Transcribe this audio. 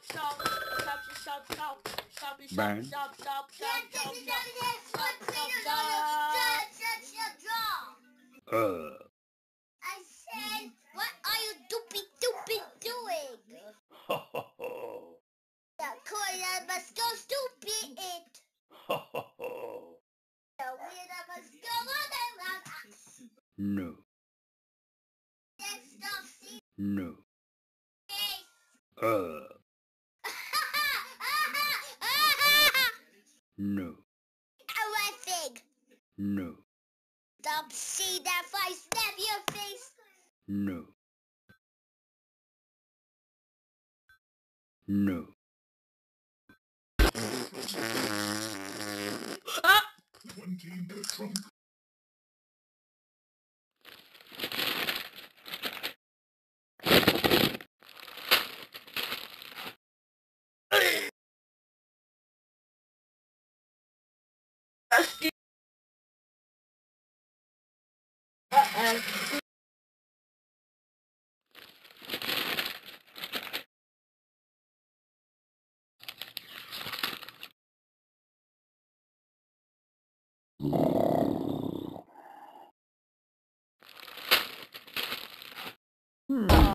stop, stop, stop, stop, stop, stop, Ben. stop, stop, stop, Yeah, stop, this is stop. not Stop, what stop, stop. Shut, shut, shut, draw. Uh. I said, what are you doopy doopy doing? Ho ho ho. The corner must go stupid it. Ho ho ho. The winner must go on and round. No. Next stop, see No. face. Uh. No. Everything. No. Stop see that if I snap your face. No. No. Ah! Twenty in the Rusty. Uh-oh. you